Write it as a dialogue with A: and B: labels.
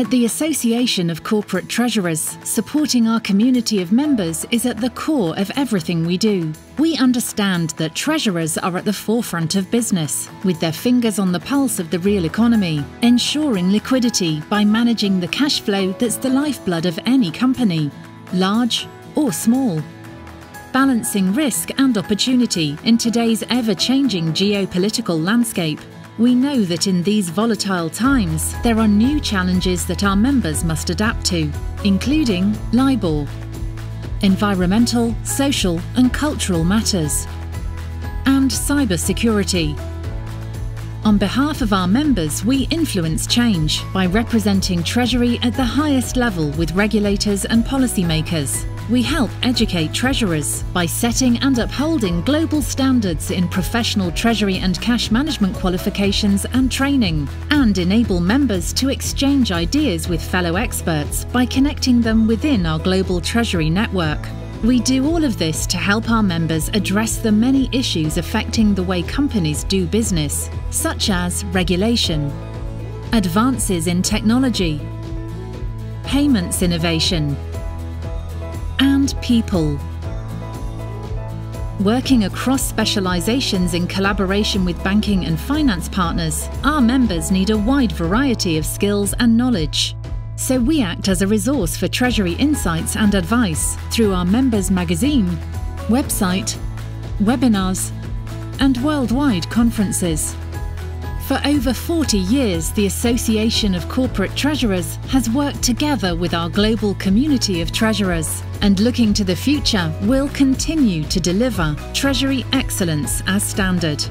A: At the Association of Corporate Treasurers, supporting our community of members is at the core of everything we do. We understand that treasurers are at the forefront of business, with their fingers on the pulse of the real economy, ensuring liquidity by managing the cash flow that's the lifeblood of any company, large or small. Balancing risk and opportunity in today's ever changing geopolitical landscape we know that in these volatile times, there are new challenges that our members must adapt to, including LIBOR, environmental, social and cultural matters, and cybersecurity. On behalf of our members, we influence change by representing Treasury at the highest level with regulators and policymakers we help educate treasurers by setting and upholding global standards in professional treasury and cash management qualifications and training, and enable members to exchange ideas with fellow experts by connecting them within our global treasury network. We do all of this to help our members address the many issues affecting the way companies do business, such as regulation, advances in technology, payments innovation, and people. Working across specialisations in collaboration with banking and finance partners, our members need a wide variety of skills and knowledge. So we act as a resource for Treasury insights and advice through our members magazine, website, webinars, and worldwide conferences. For over 40 years, the Association of Corporate Treasurers has worked together with our global community of treasurers. And looking to the future, will continue to deliver Treasury excellence as standard.